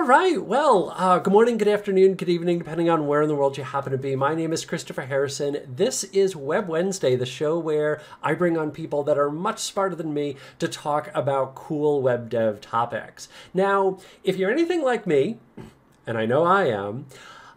All right. Well, uh, good morning, good afternoon, good evening, depending on where in the world you happen to be. My name is Christopher Harrison. This is Web Wednesday, the show where I bring on people that are much smarter than me to talk about cool web dev topics. Now, if you're anything like me, and I know I am,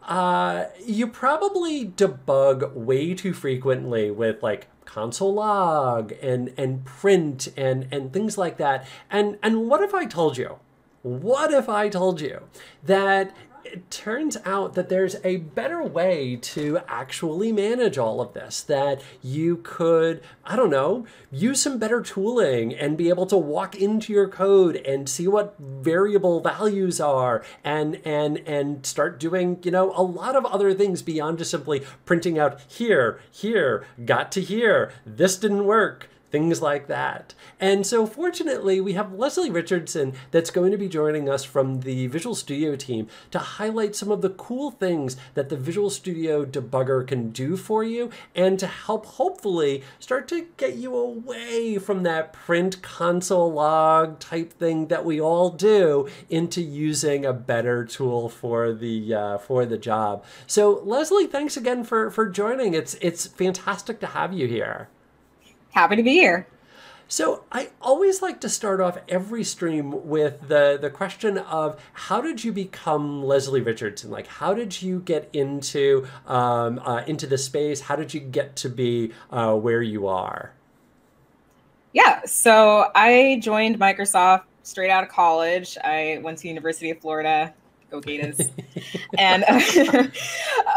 uh, you probably debug way too frequently with like console log and and print and and things like that. And and what if I told you? What if I told you that it turns out that there's a better way to actually manage all of this that you could i don't know use some better tooling and be able to walk into your code and see what variable values are and and and start doing you know a lot of other things beyond just simply printing out here here got to here this didn't work things like that. And so, fortunately, we have Leslie Richardson that's going to be joining us from the Visual Studio team to highlight some of the cool things that the Visual Studio debugger can do for you and to help hopefully start to get you away from that print console log type thing that we all do into using a better tool for the uh, for the job. So Leslie, thanks again for for joining. It's it's fantastic to have you here. Happy to be here. So I always like to start off every stream with the the question of how did you become Leslie Richardson? Like how did you get into um, uh, into the space? How did you get to be uh, where you are? Yeah, so I joined Microsoft straight out of college. I went to University of Florida. Go Gators! and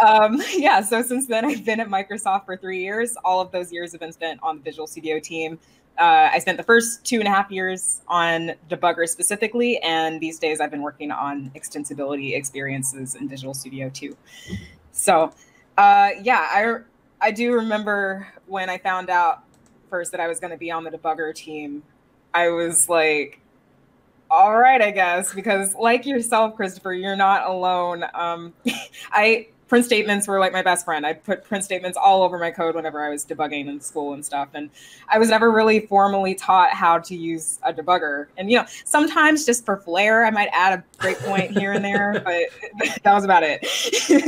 um, yeah, so since then I've been at Microsoft for three years. All of those years have been spent on the Visual Studio team. Uh, I spent the first two and a half years on debugger specifically, and these days I've been working on extensibility experiences in Visual Studio too. So, uh, yeah, I I do remember when I found out first that I was going to be on the debugger team. I was like, all right, I guess, because like yourself, Christopher, you're not alone. Um, I print statements were like my best friend. I put print statements all over my code whenever I was debugging in school and stuff. And I was never really formally taught how to use a debugger. And you know, sometimes just for flair, I might add a breakpoint here and there, but that was about it.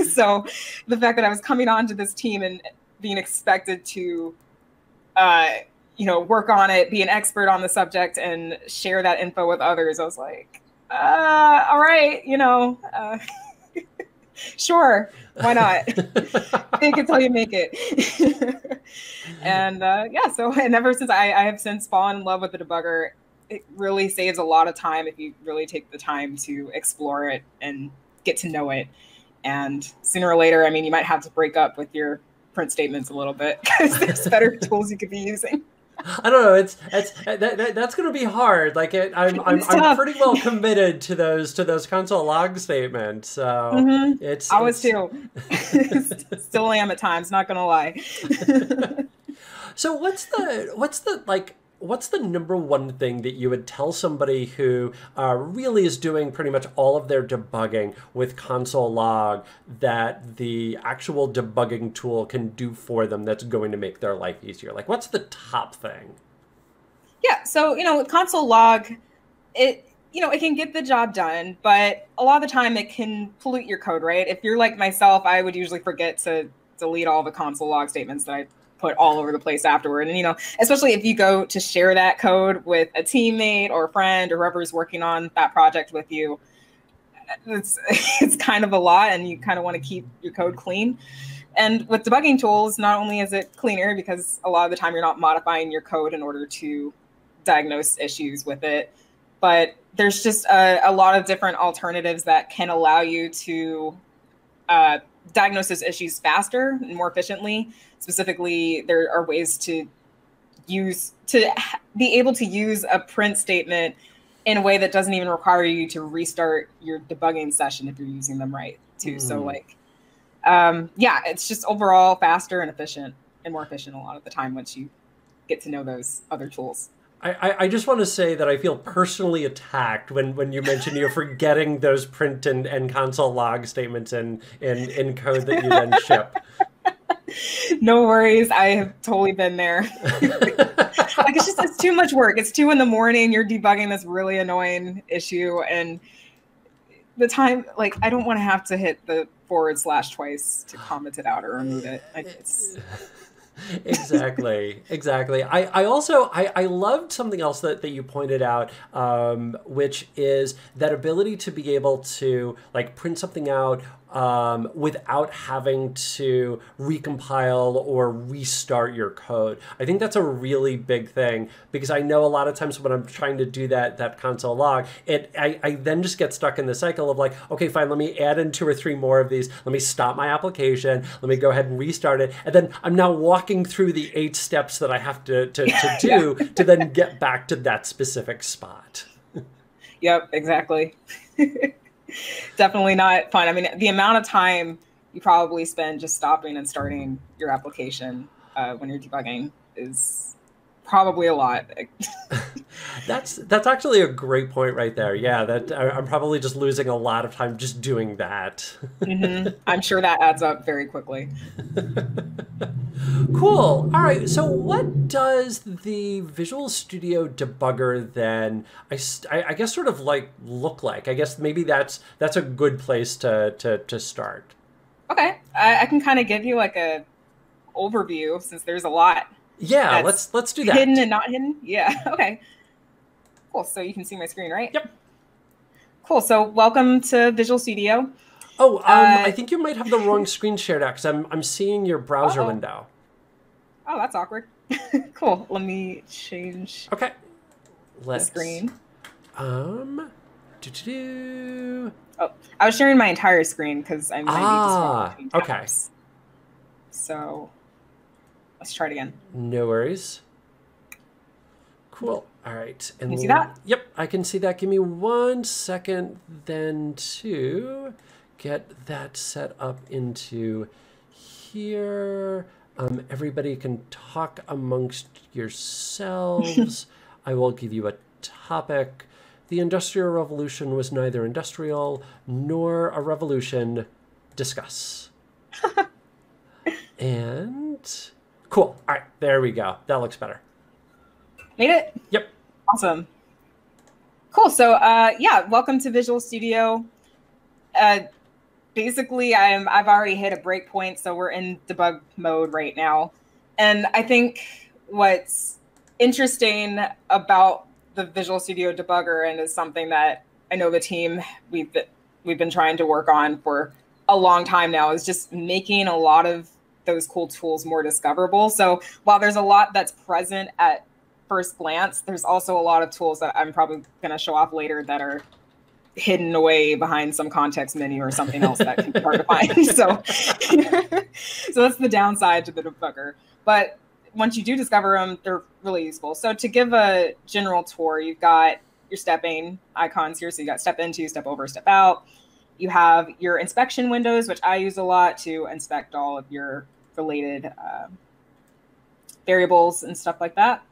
so the fact that I was coming onto this team and being expected to uh, you know, work on it, be an expert on the subject, and share that info with others. I was like, uh, all right, you know, uh, sure, why not? It till you make it. and uh, yeah, so and ever since I, I have since fallen in love with the debugger, it really saves a lot of time if you really take the time to explore it and get to know it. And sooner or later, I mean, you might have to break up with your print statements a little bit because there's better tools you could be using. I don't know. It's it's that, that that's going to be hard. Like it, I'm I'm, I'm, pretty well committed to those to those console log statements. So mm-hmm. it's I was too. Still am at times. Not gonna lie. so what's the what's the like what's the number one thing that you would tell somebody who uh, really is doing pretty much all of their debugging with console log that the actual debugging tool can do for them that's going to make their life easier? Like what's the top thing? Yeah so you know with console log it you know it can get the job done but a lot of the time it can pollute your code right? If you're like myself i would usually forget to delete all the console log statements that i put all over the place afterward. And you know, especially if you go to share that code with a teammate or a friend or whoever's working on that project with you, it's it's kind of a lot, and you kind of want to keep your code clean. And with debugging tools, not only is it cleaner because a lot of the time you're not modifying your code in order to diagnose issues with it, but there's just a, a lot of different alternatives that can allow you to uh, diagnose those issues faster and more efficiently. Specifically, there are ways to use to be able to use a print statement in a way that doesn't even require you to restart your debugging session if you're using them right too. Mm. So hmm. like um, yeah, it's just overall faster and efficient and more efficient a lot of the time once you get to know those other tools. I, I just want to say that I feel personally attacked when, when you mention you're forgetting those print and, and console log statements in, in, in code that you then ship. No worries. I have totally been there. like it's just it's too much work. It's two in the morning. You're debugging this really annoying issue, and the time like I don't want to have to hit the forward slash twice to comment it out or remove it. Like, it's exactly exactly i i also i i loved something else that that you pointed out um which is that ability to be able to like print something out um, without having to recompile or restart your code. I think that's a really big thing because I know a lot of times when I'm trying to do that that console log, it I, I then just get stuck in the cycle of like, okay, fine, let me add in two or three more of these. Let me stop my application. Let me go ahead and restart it. And then I'm now walking through the eight steps that I have to, to, to do yeah. to then get back to that specific spot. Yep, exactly. definitely not fun. I mean, the amount of time you probably spend just stopping and starting your application uh, when you're debugging is probably a lot. that's that's actually a great point right there. Yeah, that I'm probably just losing a lot of time just doing that. mm-hmm. I'm sure that adds up very quickly. cool. All right. So, what does the Visual Studio debugger then? I, I guess sort of like look like. I guess maybe that's that's a good place to to to start. Okay, I, I can kind of give you like a overview since there's a lot yeah, let's let's do that. Hidden and not hidden. Yeah. Okay. Cool. So you can see my screen, right? Yep. Cool. So welcome to Visual Studio. Oh, um, uh, I think you might have the wrong screen shared out because I'm I'm seeing your browser uh-oh. window. Oh, that's awkward. cool. Let me change. Okay. Let's, the screen. Um. Do-do-do. Oh, I was sharing my entire screen because I'm. Ah. Okay. So Let's try it again. No worries. Cool. All right. And can you see that? Yep, I can see that. Give me one second then to get that set up into here. Um, everybody can talk amongst yourselves. I will give you a topic. The Industrial Revolution was neither industrial nor a revolution. Discuss. and Cool. All right, there we go. That looks better. Made it? Yep. Awesome. Cool. So, uh, yeah, welcome to Visual Studio. Uh, basically, I'm I've already hit a breakpoint, so we're in debug mode right now. And I think what's interesting about the Visual Studio debugger, and is something that I know the team we've been, we've been trying to work on for a long time now, is just making a lot of those cool tools more discoverable. So while there's a lot that's present at first glance, there's also a lot of tools that I'm probably going to show off later that are hidden away behind some context menu or something else that can be hard to find. So, so that's the downside to the debugger. But once you do discover them, they're really useful. So to give a general tour, you've got your stepping icons here. So you got step into, step over, step out. You have your inspection windows, which I use a lot to inspect all of your related uh, variables and stuff like that.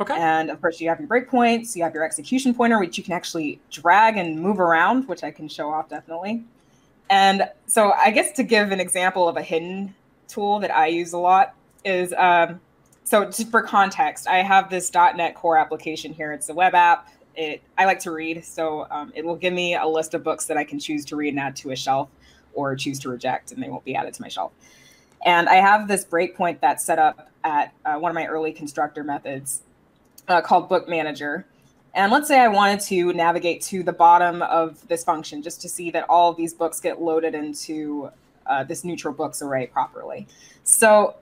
Okay. And of course, you have your breakpoints, you have your execution pointer, which you can actually drag and move around, which I can show off definitely. And so, I guess to give an example of a hidden tool that I use a lot is um, so just for context, I have this .NET Core application here. It's a web app. It I like to read, so um, it will give me a list of books that I can choose to read and add to a shelf, or choose to reject, and they won't be added to my shelf. And I have this breakpoint that's set up at uh, one of my early constructor methods uh, called Book Manager. And let's say I wanted to navigate to the bottom of this function just to see that all of these books get loaded into uh, this neutral books array properly. So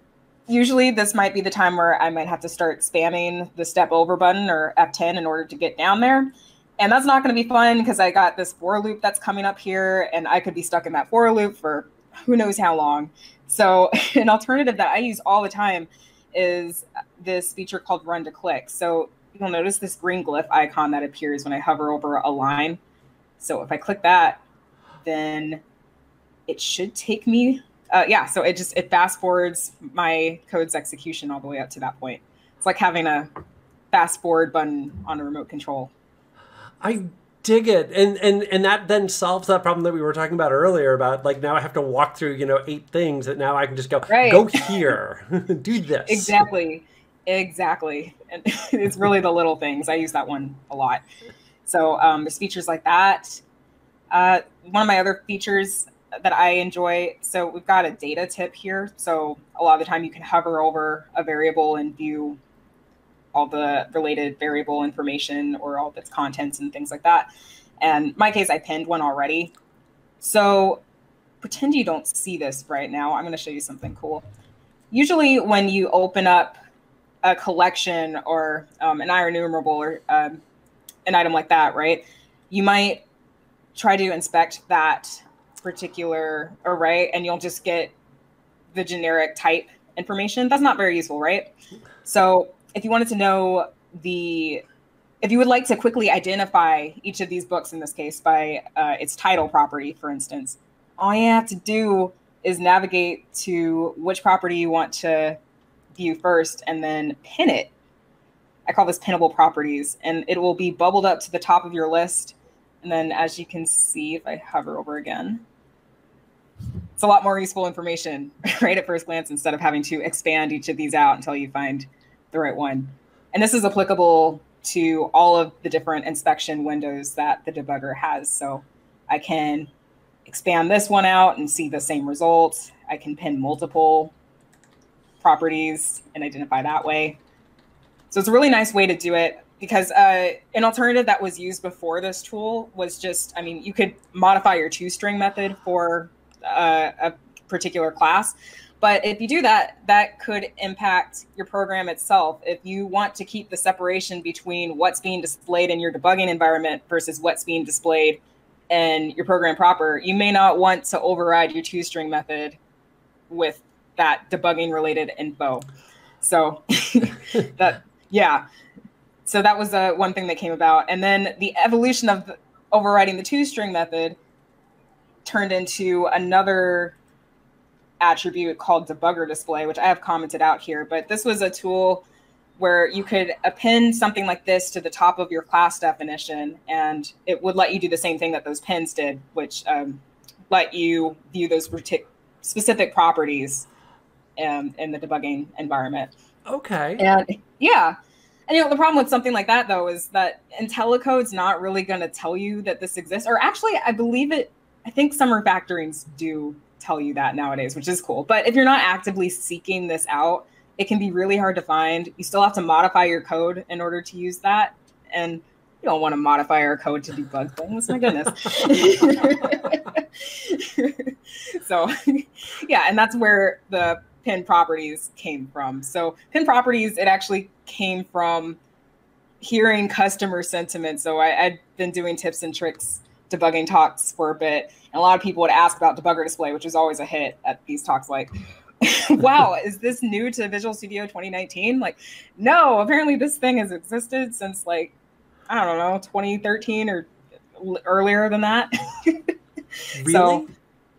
usually this might be the time where I might have to start spamming the step over button or F10 in order to get down there. And that's not going to be fun because I got this for loop that's coming up here and I could be stuck in that for loop for who knows how long. So an alternative that I use all the time is this feature called run to click. So you'll notice this green glyph icon that appears when I hover over a line. So if I click that, then it should take me, uh, yeah, so it just, it fast forwards my code's execution all the way up to that point. It's like having a fast forward button on a remote control. I dig it. And and and that then solves that problem that we were talking about earlier about like now i have to walk through you know eight things that now i can just go right. go here do this. Exactly. Exactly. And it's really the little things. I use that one a lot. So um, there's features like that. Uh, one of my other features that I enjoy, so we've got a data tip here. So a lot of the time you can hover over a variable and view all the related variable information or all of its contents and things like that. And my case, I pinned one already. So pretend you don't see this right now. I'm going to show you something cool. Usually when you open up a collection or um, an IEnumerable or um, an item like that, right? You might try to inspect that particular array and you'll just get the generic type information. That's not very useful, right? So if you wanted to know the, if you would like to quickly identify each of these books in this case by uh, its title property, for instance, all you have to do is navigate to which property you want to view first and then pin it. I call this pinnable properties, and it will be bubbled up to the top of your list. And then, as you can see, if I hover over again, it's a lot more useful information right at first glance instead of having to expand each of these out until you find the right one. And this is applicable to all of the different inspection windows that the debugger has. So I can expand this one out and see the same results. I can pin multiple properties and identify that way. So it's a really nice way to do it because uh, an alternative that was used before this tool was just, I mean, you could modify your toString method for uh, a particular class. But if you do that, that could impact your program itself. If you want to keep the separation between what's being displayed in your debugging environment versus what's being displayed in your program proper, you may not want to override your toString method with that debugging related info. So that, yeah. So that was uh, one thing that came about. And then the evolution of overriding the toString method turned into another attribute called debugger display, which I have commented out here. But this was a tool where you could append something like this to the top of your class definition, and it would let you do the same thing that those pins did, which um, let you view those specific properties um, in the debugging environment. Okay. And yeah. And you know, the problem with something like that though is that IntelliCode's not really going to tell you that this exists. Or actually, I believe it, I think some refactorings do tell you that nowadays, which is cool. But if you're not actively seeking this out, it can be really hard to find. You still have to modify your code in order to use that. And you don't want to modify our code to debug things. My goodness. so, yeah, and that's where the pin properties came from. So, pin properties, it actually came from hearing customer sentiment. So, I, had been doing tips and tricks debugging talks for a bit, and a lot of people would ask about debugger display, which is always a hit at these talks. Like, wow, is this new to Visual Studio 2019? Like, no, apparently this thing has existed since like, I don't know, 2013 or earlier than that. really? So,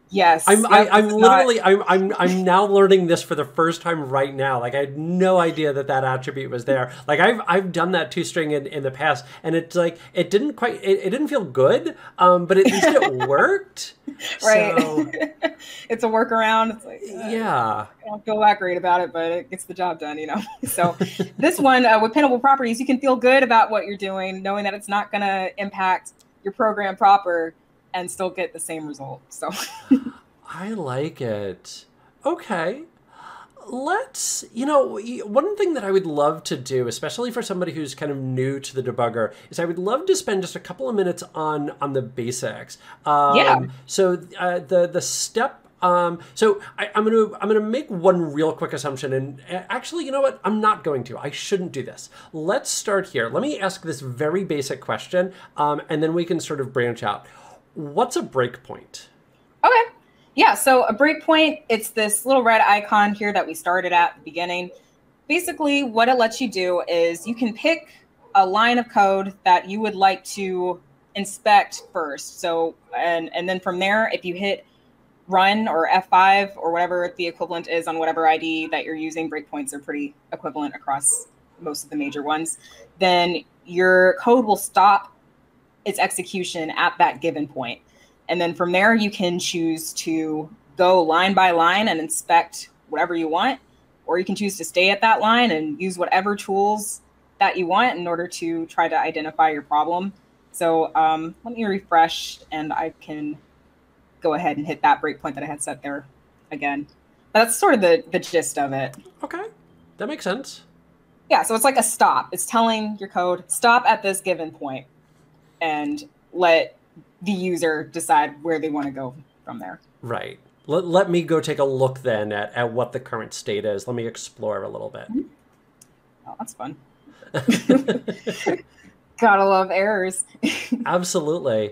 Yes, I'm. I, am i am literally. Not... I'm. I'm. I'm now learning this for the first time right now. Like I had no idea that that attribute was there. Like I've. I've done that toString in, in the past, and it's like it didn't quite. It, it didn't feel good. Um, but at least it worked. right. So... it's a workaround. It's like uh, yeah. I don't feel that great about it, but it gets the job done. You know. so this one uh, with pinnable properties, you can feel good about what you're doing, knowing that it's not going to impact your program proper and still get the same result. So I like it. Okay. Let's, you know, one thing that I would love to do, especially for somebody who's kind of new to the debugger, is I would love to spend just a couple of minutes on on the basics. Um, yeah. So uh, the the step um, so I, am gonna I'm gonna make one real quick assumption, and uh, actually, you know what? I'm not going to. I shouldn't do this. Let's start here. Let me ask this very basic question, um, and then we can sort of branch out. What's a breakpoint? Okay. Yeah, so a breakpoint, it's this little red icon here that we started at the beginning. Basically, what it lets you do is you can pick a line of code that you would like to inspect first. So, and, and then from there, if you hit run or F5 or whatever the equivalent is on whatever IDE that you're using, breakpoints are pretty equivalent across most of the major ones, then your code will stop its execution at that given point. And then from there, you can choose to go line by line and inspect whatever you want, or you can choose to stay at that line and use whatever tools that you want in order to try to identify your problem. So um, let me refresh and I can go ahead and hit that breakpoint that I had set there again. That's sort of the, the gist of it. Okay, that makes sense. Yeah, so it's like a stop. It's telling your code, stop at this given point and let the user decide where they want to go from there. Right. Let, let me go take a look then at, at what the current state is. Let me explore a little bit. Mm-hmm. Oh, that's fun. Gotta love errors. Absolutely.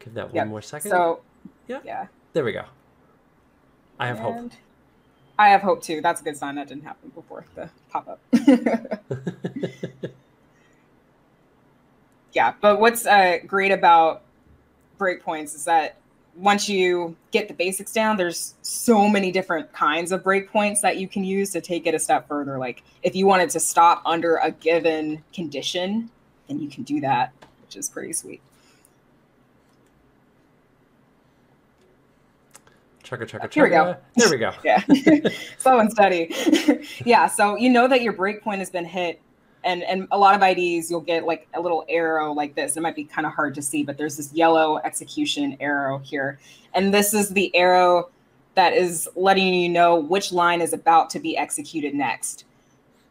Give that one Yep. more second. So, Yeah. yeah. there we go. I have hope. I have hope too. That's a good sign that didn't happen before the pop up. yeah, but what's uh, great about breakpoints is that once you get the basics down, there's so many different kinds of breakpoints that you can use to take it a step further. Like if you wanted to stop under a given condition, then you can do that, which is pretty sweet. Chugga chugga Here we go. chugga. There we go. Yeah, slow and steady. yeah, so you know that your breakpoint has been hit, and and a lot of IDEs you'll get like a little arrow like this. It might be kind of hard to see, but there's this yellow execution arrow here, and this is the arrow that is letting you know which line is about to be executed next.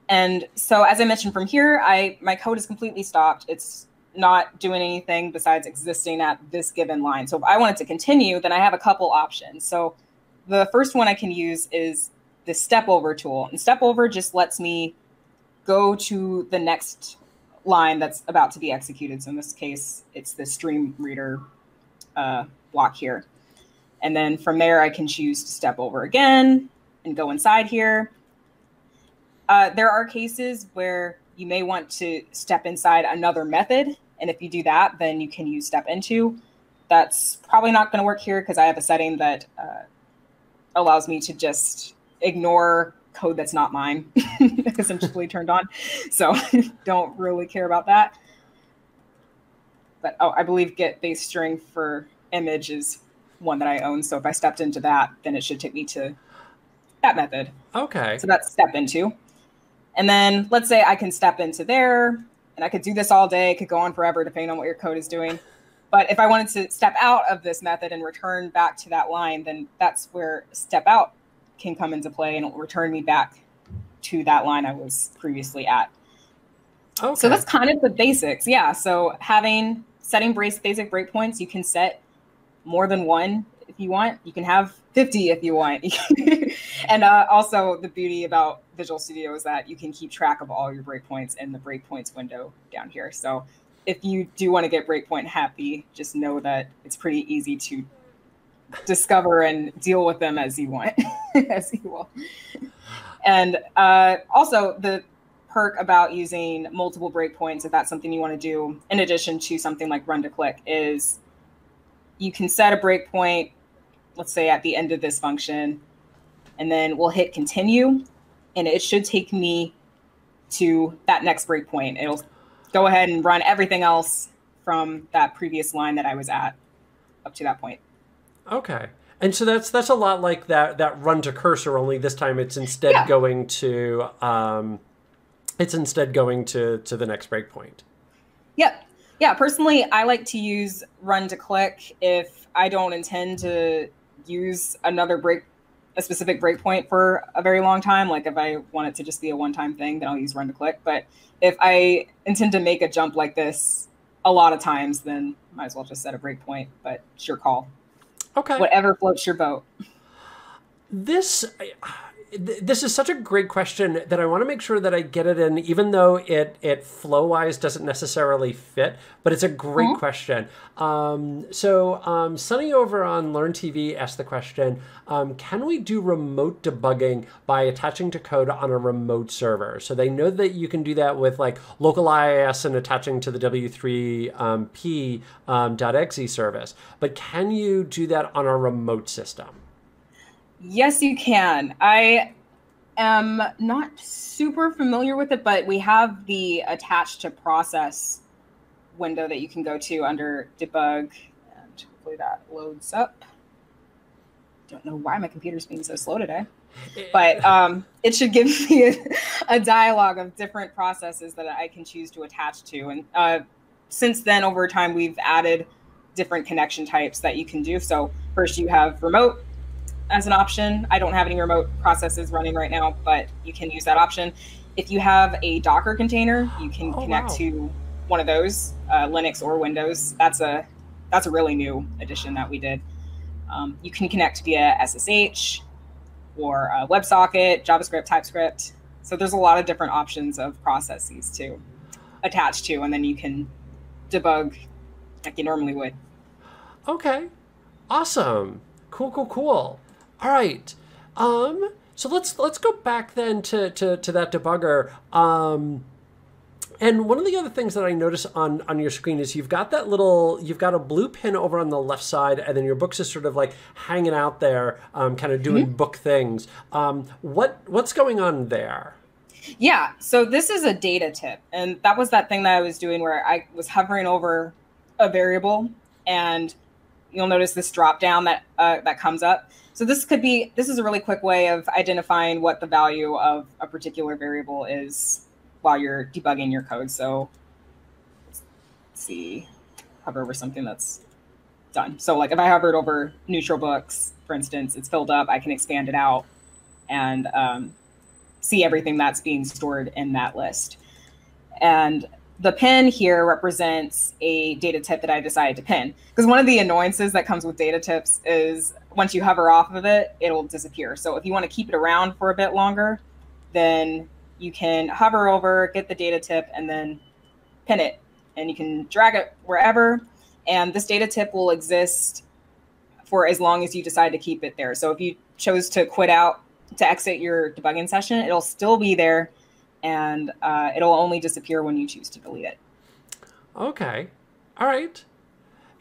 And so, as I mentioned from here, I my code is completely stopped. It's not doing anything besides existing at this given line. So if I wanted to continue, then I have a couple options. So the first one I can use is the step over tool. And step over just lets me go to the next line that's about to be executed. So in this case, it's the stream reader uh, block here. And then from there, I can choose to step over again and go inside here. Uh, there are cases where you may want to step inside another method. And if you do that, then you can use step into. That's probably not going to work here because I have a setting that uh, allows me to just ignore code that's not mine, essentially turned on. So don't really care about that. But oh, I believe get base string for image is one that I own. So if I stepped into that, then it should take me to that method. Okay. So that's step into. And then let's say I can step into there and I could do this all day. It could go on forever depending on what your code is doing. But if I wanted to step out of this method and return back to that line, then that's where step out can come into play and return me back to that line I was previously at. Okay. So that's kind of the basics. Yeah. So having setting brace basic breakpoints, you can set more than one if you want. You can have 50 if you want. and uh, also the beauty about Visual Studio is that you can keep track of all your breakpoints in the breakpoints window down here. So if you do want to get breakpoint happy, just know that it's pretty easy to discover and deal with them as you want, as you will. And uh, also the perk about using multiple breakpoints, if that's something you want to do, in addition to something like run to click, is you can set a breakpoint, let's say at the end of this function, and then we'll hit continue, and it should take me to that next breakpoint. It'll go ahead and run everything else from that previous line that I was at up to that point. Okay. And so that's that's a lot like that that run to cursor. Only this time it's instead Yeah. going to um, it's instead going to to the next breakpoint. Yep. Yeah, personally, I like to use run to click if I don't intend to use another break, a specific breakpoint for a very long time. Like if I want it to just be a one time thing, then I'll use run to click. But if I intend to make a jump like this a lot of times, then might as well just set a breakpoint. But it's your call. Okay. Whatever floats your boat. This th- this is such a great question that I want to make sure that I get it in, even though it it flow wise doesn't necessarily fit. But it's a great question. Um, so um, Sunny over on Learn TV asked the question: um, Can we do remote debugging by attaching to code on a remote server? So they know that you can do that with like local IIS and attaching to the W3 um, P um, service. But can you do that on a remote system? Yes, you can. I am not super familiar with it, but we have the attached to process window that you can go to under debug, and hopefully that loads up. Don't know why my computer's being so slow today. but um, it should give me a, a, dialogue of different processes that I can choose to attach to. And uh, since then, over time, we've added different connection types that you can do. So first, you have remote as an option. I don't have any remote processes running right now, but you can use that option. If you have a Docker container, you can oh, connect wow. to one of those, uh, Linux or Windows. That's a that's a really new addition that we did. Um, you can connect via SSH or WebSocket, JavaScript, TypeScript. So there's a lot of different options of processes to attach to, and then you can debug like you normally would. Okay, awesome, cool, cool, cool. All right, um, so let's let's go back then to to, to that debugger. Um, and one of the other things that I notice on on your screen is you've got that little you've got a blue pin over on the left side, and then your books is sort of like hanging out there, um, kind of doing mm-hmm. book things. Um, what what's going on there? Yeah, so this is a data tip, and that was that thing that I was doing where I was hovering over a variable, and you'll notice this drop down that uh, that comes up. So this could be this is a really quick way of identifying what the value of a particular variable is while you're debugging your code. So let's see, hover over something that's done. So like if I hovered over neutral books, for instance, it's filled up, I can expand it out and um, see everything that's being stored in that list. And the pin here represents a data tip that I decided to pin. Because one of the annoyances that comes with data tips is once you hover off of it, it'll disappear. So if you want to keep it around for a bit longer, then you can hover over, get the data tip, and then pin it. And you can drag it wherever. And this data tip will exist for as long as you decide to keep it there. So if you chose to quit out to exit your debugging session, it'll still be there and uh, it'll only disappear when you choose to delete it. Okay. All right.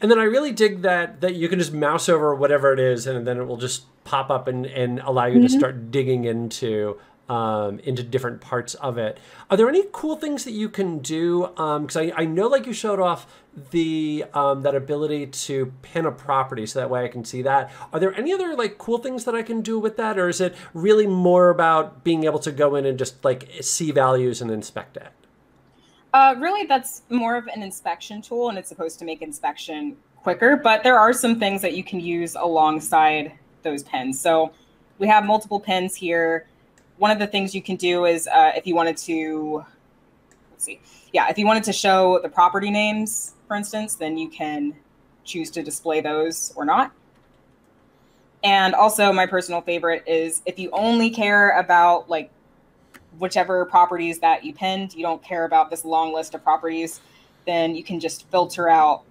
And then I really dig that that you can just mouse over whatever it is and then it will just pop up and, and allow you mm-hmm. to start digging into um, into different parts of it. Are there any cool things that you can do? Because um, I, I know, like you showed off the um, that ability to pin a property, so that way I can see that. Are there any other like cool things that I can do with that, or is it really more about being able to go in and just like see values and inspect it? Uh, really, that's more of an inspection tool, and it's supposed to make inspection quicker. But there are some things that you can use alongside those pins. So we have multiple pins here one of the things you can do is uh, if you wanted to, let's see, yeah, if you wanted to show the property names, for instance, then you can choose to display those or not. And also, my personal favorite is if you only care about like whichever properties that you pinned, you don't care about this long list of properties, then you can just filter out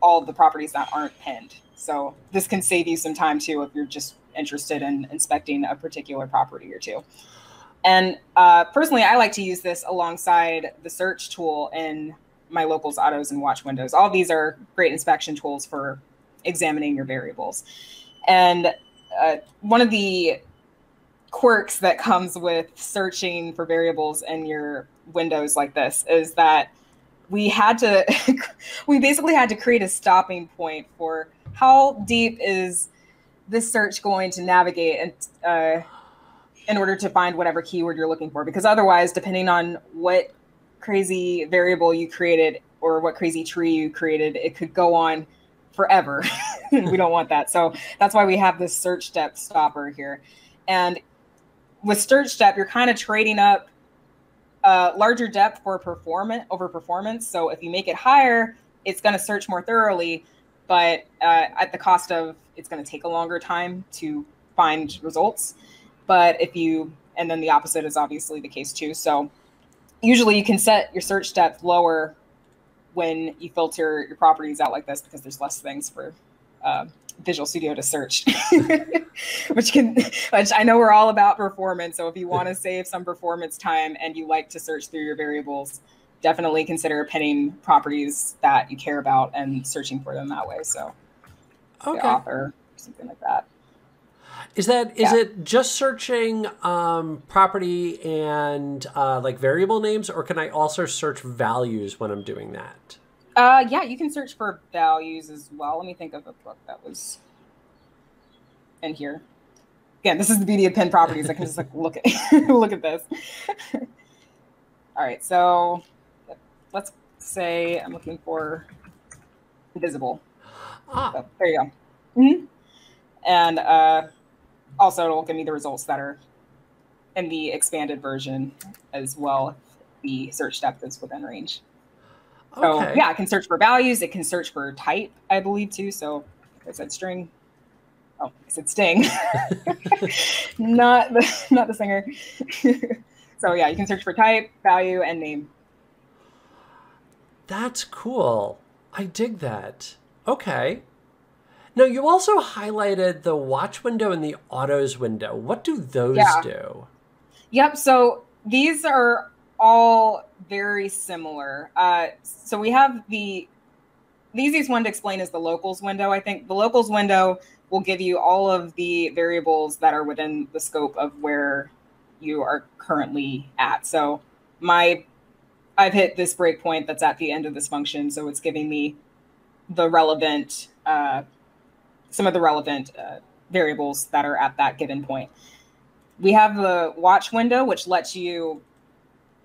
all the properties that aren't pinned. So this can save you some time too if you're just interested in inspecting a particular property or two. And uh, personally, I like to use this alongside the search tool in my locals autos and watch windows. All these are great inspection tools for examining your variables. And uh, one of the quirks that comes with searching for variables in your windows like this is that we had to we basically had to create a stopping point for how deep is this search going to navigate and uh, in order to find whatever keyword you're looking for. Because otherwise depending on what crazy variable you created or what crazy tree you created it could go on forever. We don't want that. So that's why we have this search depth stopper here. And with search depth you're kind of trading up uh, larger depth for performance over performance. So if you make it higher it's going to search more thoroughly but uh, at the cost of it's going to take a longer time to find results. But if you, and then the opposite is obviously the case too. So usually you can set your search depth lower when you filter your properties out like this because there's less things for uh, Visual Studio to search, which can, which I know we're all about performance. So if you want to save some performance time and you like to search through your variables, definitely consider pinning properties that you care about and searching for them that way. So, okay. the author, something like that. Is that is yeah. it just searching um, property and uh, like variable names, or can I also search values when I'm doing that? Uh, yeah, you can search for values as well. Let me think of a book that was in here again, this is the beauty of pin properties. I can just like look at look at this. All right, so let's say I'm looking for invisible. Ah. So, there you go. Mm-hmm. And uh, also, it'll give me the results that are in the expanded version as well. The search depth is within range. Okay. So yeah, it can search for values. It can search for type, I believe too. So I said string. Oh, I said sting. not the not the singer. so yeah, you can search for type, value, and name. That's cool. I dig that. Okay. Now you also highlighted the watch window and the autos window. What do those yeah. do? Yep. So these are all very similar. Uh, so we have the the easiest one to explain is the locals window. I think the locals window will give you all of the variables that are within the scope of where you are currently at. So my I've hit this breakpoint that's at the end of this function, so it's giving me the relevant uh, some of the relevant uh, variables that are at that given point. We have the watch window, which lets you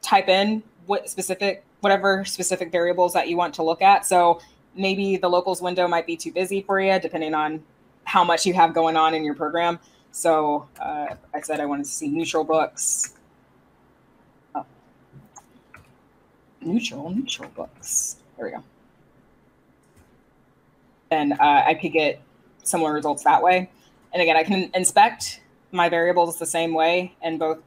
type in what specific whatever specific variables that you want to look at. So maybe the locals window might be too busy for you, depending on how much you have going on in your program. So uh, I said I wanted to see neutral books. Oh. Neutral, neutral books. There we go. And uh, I could get similar results that way. And again, I can inspect my variables the same way in both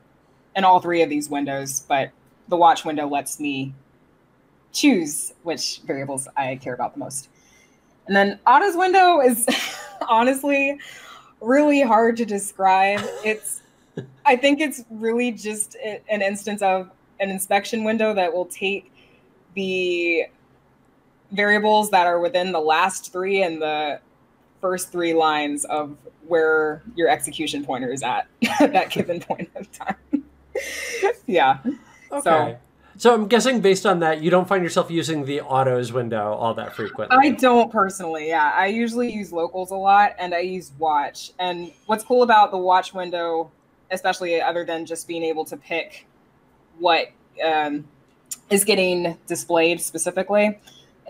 in all three of these windows, but the watch window lets me choose which variables I care about the most. And then autos window is honestly really hard to describe. It's I think it's really just an instance of an inspection window that will take the variables that are within the last three and the first three lines of where your execution pointer is at at that given point of time. yeah. Okay. So, so I'm guessing based on that, you don't find yourself using the autos window all that frequently. I don't personally. Yeah, I usually use locals a lot, and I use watch. And what's cool about the watch window, especially other than just being able to pick what um, is getting displayed specifically,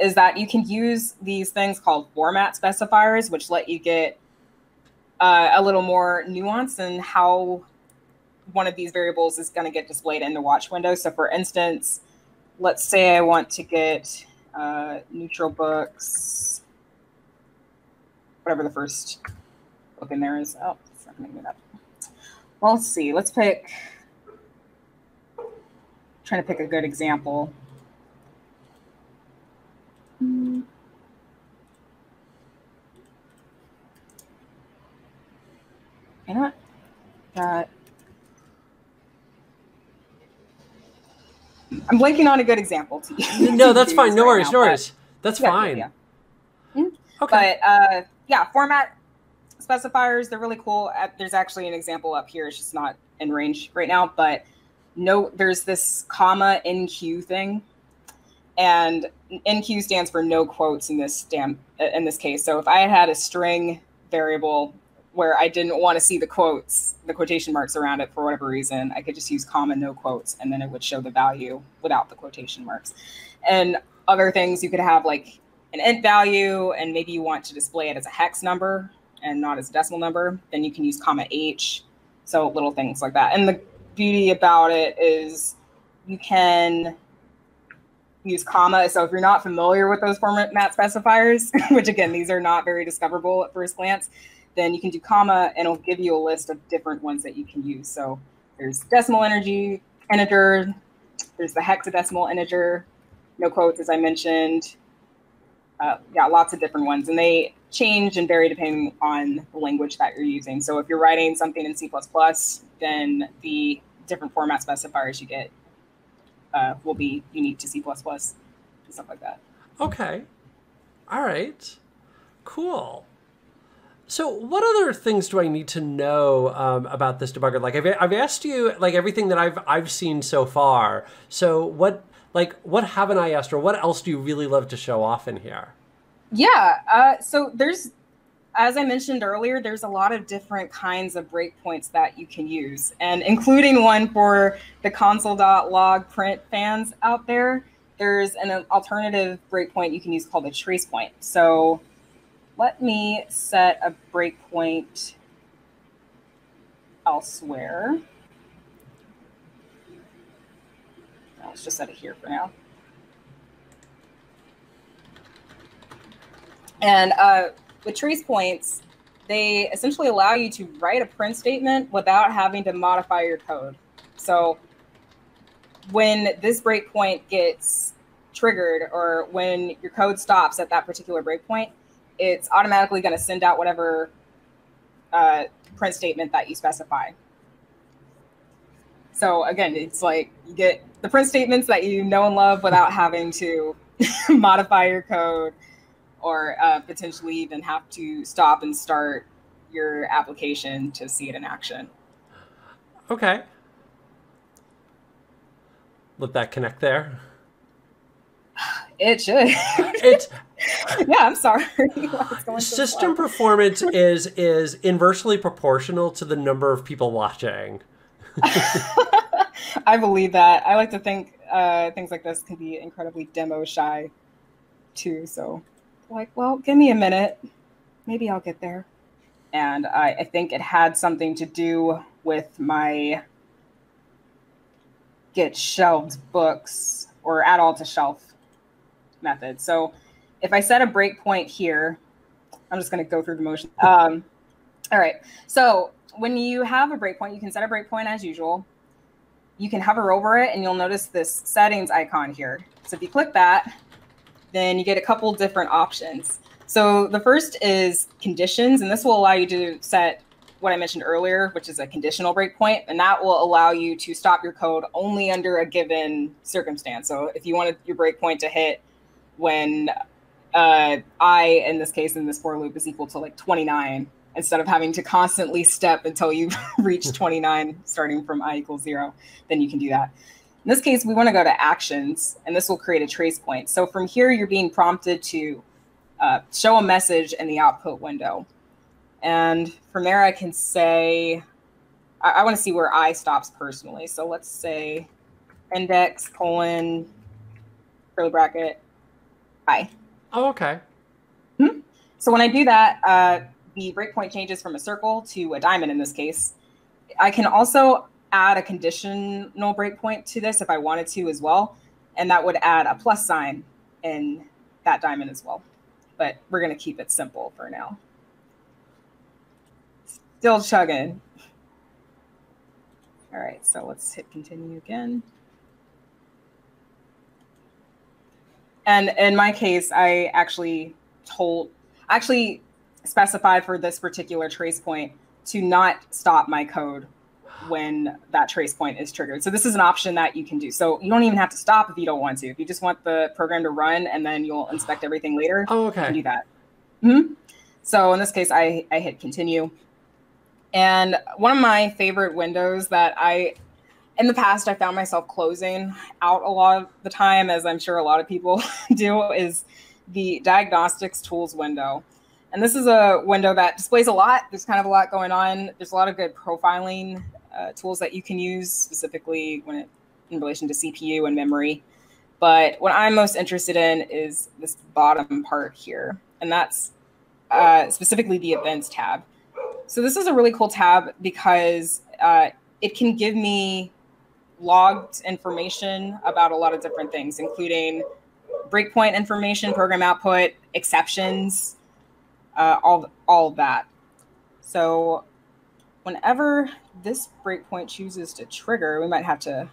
is that you can use these things called format specifiers, which let you get uh, a little more nuance in how one of these variables is going to get displayed in the watch window. So for instance, let's say I want to get uh, neutral books, whatever the first book in there is. Oh, it's up. Well, let's see. Let's pick, trying to pick a good example. Hmm. You know what? Got I'm blanking on a good example to you. No, that's fine. No right worries. Now, no worries. That's yeah, fine. Yeah. Mm-hmm. Okay. But uh, yeah, format specifiers, they're really cool. There's actually an example up here. It's just not in range right now, but no, there's this comma NQ thing. And NQ stands for no quotes in this damn in this case. So if I had a string variable where I didn't want to see the quotes, the quotation marks around it for whatever reason, I could just use comma no quotes and then it would show the value without the quotation marks. And other things you could have like an int value and maybe you want to display it as a hex number and not as a decimal number, then you can use comma h. So little things like that. And the beauty about it is you can use comma. So if you're not familiar with those format mat specifiers, which again, these are not very discoverable at first glance, then you can do comma and it'll give you a list of different ones that you can use. So there's decimal energy, integer, there's the hexadecimal integer, no quotes, as I mentioned. Uh, yeah, lots of different ones. And they change and vary depending on the language that you're using. So if you're writing something in C++, then the different format specifiers you get uh, will be unique to C++ and stuff like that. Okay. All right. Cool. So, what other things do I need to know um, about this debugger? Like, I've, I've asked you like everything that I've I've seen so far. So, what like what haven't I asked, or what else do you really love to show off in here? Yeah. Uh, so there's as I mentioned earlier, there's a lot of different kinds of breakpoints that you can use, and including one for the console.log print fans out there, there's an alternative breakpoint you can use called a trace point. So let me set a breakpoint elsewhere. Let's just set it here for now. And uh, with trace points, they essentially allow you to write a print statement without having to modify your code. So when this breakpoint gets triggered or when your code stops at that particular breakpoint, it's automatically going to send out whatever uh, print statement that you specify. So again, it's like you get the print statements that you know and love without having to modify your code or uh, potentially even have to stop and start your application to see it in action. Okay. Let that connect there. It should. It's yeah. I'm sorry. system performance is is inversely proportional to the number of people watching. I believe that. I like to think uh, things like this can be incredibly demo shy, too. So, like, well, give me a minute. Maybe I'll get there. And I, I think it had something to do with my get shelved books or add all to shelf method. So if I set a breakpoint here, I'm just going to go through the motion. Um, all right. So when you have a breakpoint, you can set a breakpoint as usual. You can hover over it and you'll notice this settings icon here. So if you click that, then you get a couple different options. So the first is conditions, and this will allow you to set what I mentioned earlier, which is a conditional breakpoint, and that will allow you to stop your code only under a given circumstance. So if you wanted your breakpoint to hit when uh, I, in this case, in this for loop, is equal to like 29, instead of having to constantly step until you reach 29, starting from i equals zero, then you can do that. In this case, we want to go to actions, and this will create a trace point. So from here, you're being prompted to uh, show a message in the output window. And from there, I can say, I, I want to see where I stops personally. So let's say index colon curly bracket I. Oh, okay. Hmm? So when I do that, uh, the breakpoint changes from a circle to a diamond in this case. I can also add a conditional breakpoint to this if I wanted to as well. And that would add a plus sign in that diamond as well. But we're going to keep it simple for now. Still chugging. All right, so let's hit continue again. And in my case, I actually told, actually specified for this particular trace point to not stop my code when that trace point is triggered. So this is an option that you can do. So you don't even have to stop if you don't want to. If you just want the program to run and then you'll inspect everything later, oh, okay. do that. Mm-hmm. So in this case, I, I hit continue. And one of my favorite windows that I in the past I found myself closing out a lot of the time, as I'm sure a lot of people do, is the diagnostics tools window. And this is a window that displays a lot. There's kind of a lot going on. There's a lot of good profiling uh, tools that you can use, specifically when it, in relation to CPU and memory. But what I'm most interested in is this bottom part here, and that's uh, specifically the events tab. So this is a really cool tab because uh, it can give me logged information about a lot of different things, including breakpoint information, program output, exceptions, uh, all all that. So whenever this breakpoint chooses to trigger, we might have to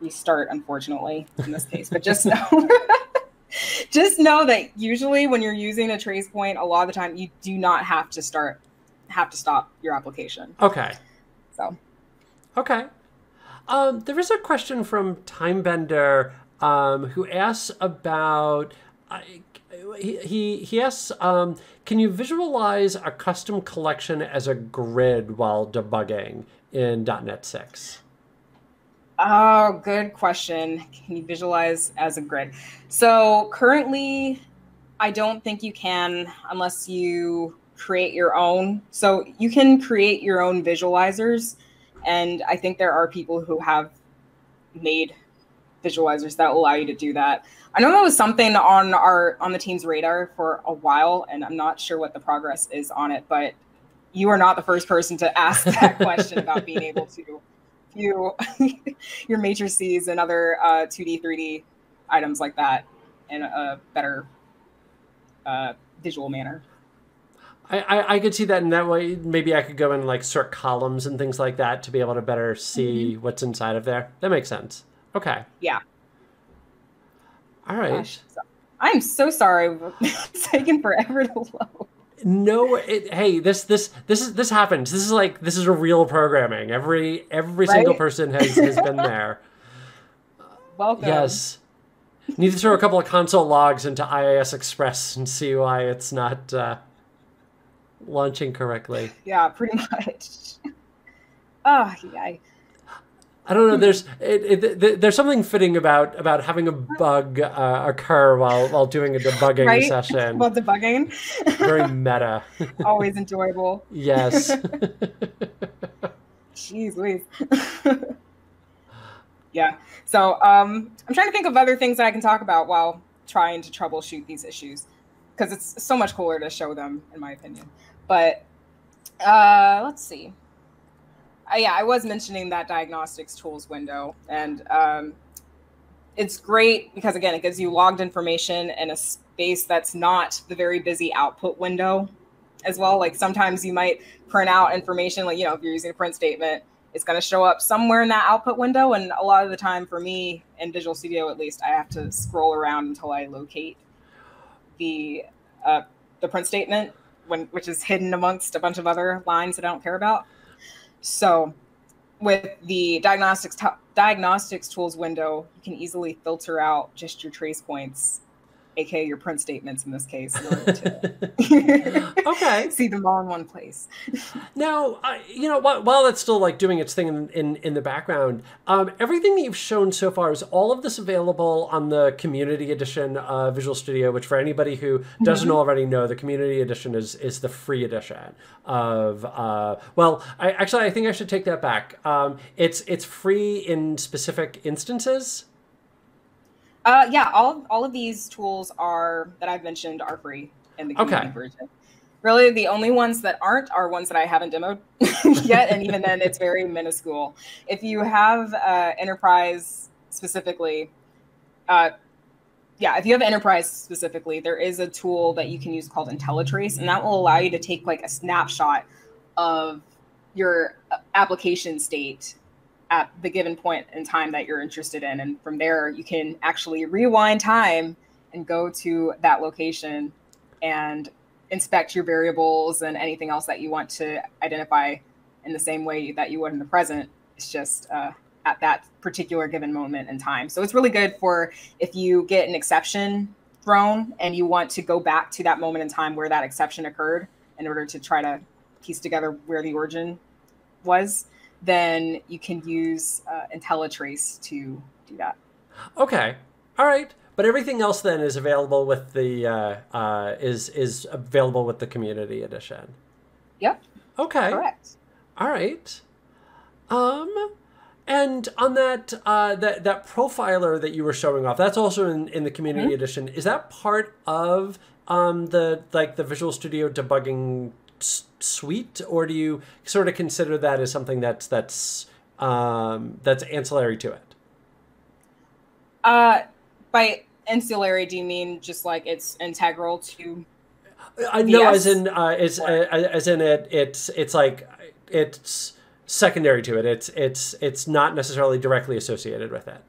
restart, unfortunately, in this case. But just know, just know that usually when you're using a trace point, a lot of the time you do not have to start, have to stop your application. Okay. So. Okay. Um, there is a question from Timebender um, who asks about. Uh, he, he, he asks, um, can you visualize a custom collection as a grid while debugging in .NET 6? Oh, good question. Can you visualize as a grid? So currently, I don't think you can unless you create your own. So you can create your own visualizers. And I think there are people who have made visualizers that allow you to do that. I know that was something on our on the team's radar for a while, and I'm not sure what the progress is on it, but you are not the first person to ask that question about being able to view your matrices and other uh, 2D, 3D items like that in a better uh, visual manner. I, I, I, could see that in that way. Maybe I could go and like sort columns and things like that to be able to better see mm-hmm. what's inside of there. That makes sense. Okay. Yeah. All right. Gosh, I'm so sorry. it's taken forever to load. No, it, hey, this this this is this happens. This is like this is a real programming. Every every right? single person has has been there. Welcome. Yes. Need to throw a couple of console logs into IIS Express and see why it's not uh, launching correctly. Yeah, pretty much. Oh, yeah. I don't know. There's it, it, there's something fitting about about having a bug uh, occur while while doing a debugging right? session. While debugging. Very meta. Always enjoyable. Yes. Jeez, Louise. yeah. So um, I'm trying to think of other things that I can talk about while trying to troubleshoot these issues because it's so much cooler to show them, in my opinion. But uh, let's see uh, yeah, I was mentioning that diagnostics tools window, and um, it's great because again, it gives you logged information in a space that's not the very busy output window as well. Like sometimes you might print out information, like you know, if you're using a print statement, it's going to show up somewhere in that output window. And a lot of the time, for me in Visual Studio, at least, I have to scroll around until I locate the uh, the print statement, when which is hidden amongst a bunch of other lines that I don't care about. So with the diagnostics diagnostics tools window, you can easily filter out just your trace points aka your print statements in this case, okay, see them all in one place. now, uh, you know, while, while it's still like doing its thing in in, in the background, um, everything that you've shown so far is all of this available on the community edition of Visual Studio. Which, for anybody who doesn't mm-hmm. already know, the community edition is is the free edition of. Uh, well, I actually I think I should take that back. Um, it's it's free in specific instances. Uh, yeah, all all of these tools are that I've mentioned are free in the community okay. version. Really, the only ones that aren't are ones that I haven't demoed yet, and even then, it's very minuscule. If you have uh, enterprise specifically, uh, yeah, if you have enterprise specifically, there is a tool that you can use called IntelliTrace, and that will allow you to take like a snapshot of your uh, application state at the given point in time that you're interested in. And from there, you can actually rewind time and go to that location and inspect your variables and anything else that you want to identify in the same way that you would in the present. It's just uh, at that particular given moment in time. So it's really good for if you get an exception thrown and you want to go back to that moment in time where that exception occurred in order to try to piece together where the origin was then you can use uh, IntelliTrace to do that. Okay. All right. But everything else then is available with the uh, uh, is is available with the community edition. Yep. Okay. Correct. All right. Um, and on that uh, that that profiler that you were showing off, that's also in, in the community mm-hmm. edition. Is that part of um, the like the Visual Studio debugging suite, or do you sort of consider that as something that's that's um, that's ancillary to it? Uh, by ancillary, do you mean just like it's integral to? Uh, no, as in uh, as, uh, as in it it's it's like it's secondary to it. It's it's it's not necessarily directly associated with it.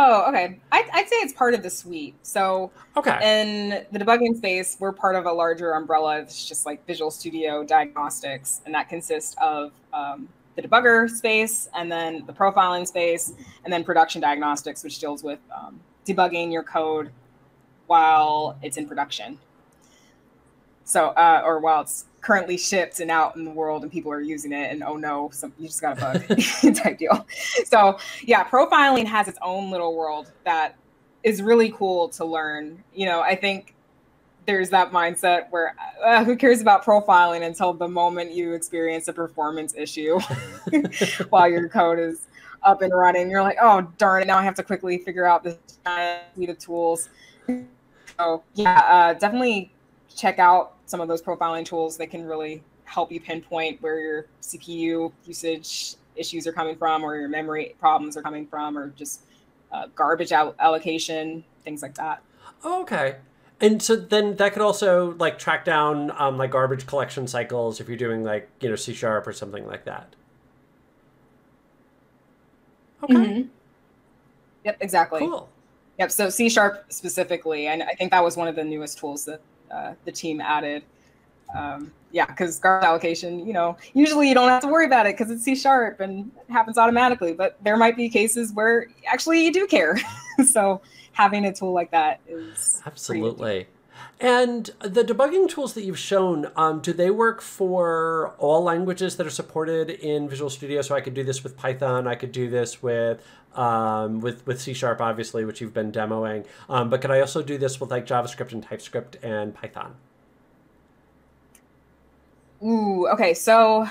Oh, okay. I, would say it's part of the suite. So, okay. In the debugging space, we're part of a larger umbrella. It's just like Visual Studio Diagnostics, and that consists of um, the debugger space, and then the profiling space, and then production diagnostics, which deals with um, debugging your code while it's in production. So, uh, or while it's currently shipped and out in the world and people are using it and oh no some, you just got a bug type deal so yeah profiling has its own little world that is really cool to learn. You know, I think there's that mindset where uh, who cares about profiling until the moment you experience a performance issue while your code is up and running. You're like, oh darn it! Now I have to quickly figure out this suite of tools. So yeah, uh, definitely check out some of those profiling tools that can really help you pinpoint where your CPU usage issues are coming from, or your memory problems are coming from, or just uh, garbage allocation, things like that. okay. And so then that could also like track down um, like garbage collection cycles if you're doing like you know C sharp or something like that. Okay. Mm-hmm. Yep, exactly. Cool. Yep. So C sharp specifically, and I think that was one of the newest tools that uh, the team added. Um, yeah, because garbage allocation, you know, usually you don't have to worry about it because it's C sharp and it happens automatically. But there might be cases where actually you do care. so having a tool like that is absolutely. And the debugging tools that you've shown, um, do they work for all languages that are supported in Visual Studio? So I could do this with Python. I could do this with um, with with C Sharp, obviously, which you've been demoing. Um, but could I also do this with like JavaScript and TypeScript and Python? Ooh, okay. So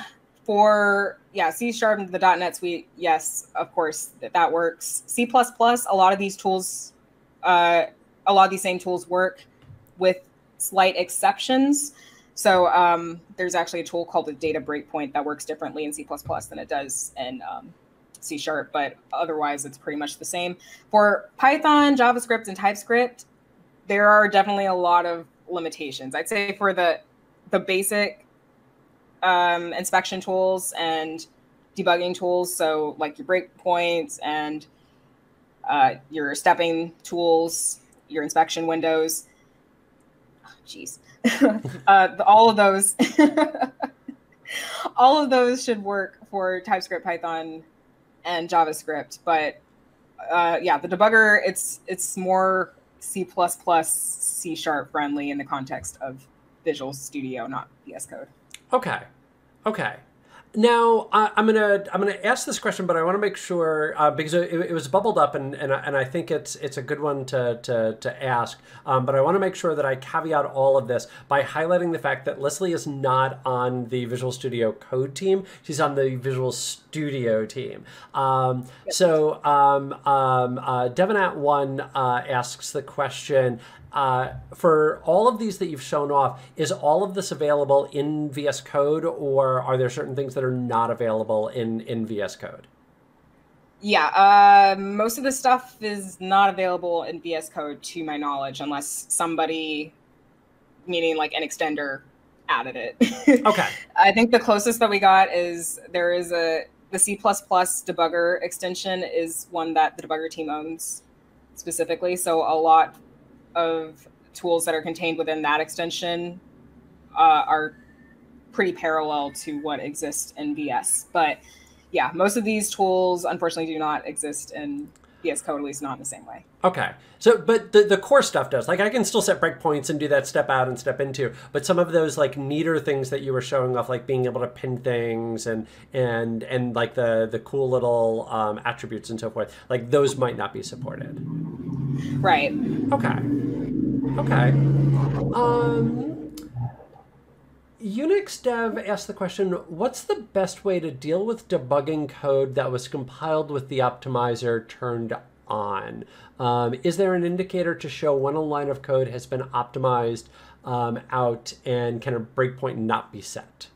for yeah, C Sharp and the .NET Suite, yes, of course that, that works. C++, plus a lot of these tools, uh, a lot of these same tools work with slight exceptions. So um, there's actually a tool called the data breakpoint that works differently in C++ than it does in um, C Sharp, but otherwise it's pretty much the same. For Python, JavaScript, and TypeScript, there are definitely a lot of limitations. I'd say for the the basic um, inspection tools and debugging tools, so like your breakpoints and uh, your stepping tools, your inspection windows, jeez, uh, all of those, all of those should work for TypeScript, Python, and JavaScript. But uh, yeah, the debugger it's it's more C++, C sharp friendly in the context of Visual Studio, not VS Code. Okay, okay. Now I, am gonna I'm gonna ask this question, but I want to make sure uh, because it, it, was bubbled up, and, and and I think it's it's a good one to to, to ask. Um, but I want to make sure that I caveat all of this by highlighting the fact that Leslie is not on the Visual Studio Code team; she's on the Visual Studio team. Um, so um, um, uh, Devon at one uh, asks the question. Uh, for all of these that you've shown off, is all of this available in VS Code, or are there certain things that are not available in in VS Code? Yeah, uh, most of the stuff is not available in VS Code, to my knowledge, unless somebody, meaning like an extender, added it. okay. I think the closest that we got is there is a the C++ debugger extension is one that the debugger team owns specifically. So a lot of tools that are contained within that extension uh, are pretty parallel to what exists in VS. But yeah, most of these tools unfortunately do not exist in VS Code, at least not in the same way. Okay. So, but the, the core stuff does. Like, I can still set breakpoints and do that step out and step into. But some of those like neater things that you were showing off, like being able to pin things and and and like the the cool little um, attributes and so forth, like those might not be supported. Right. Okay. Okay. Um. Unix Dev asked the question What's the best way to deal with debugging code that was compiled with the optimizer turned on? Um, is there an indicator to show when a line of code has been optimized um, out and can a breakpoint not be set?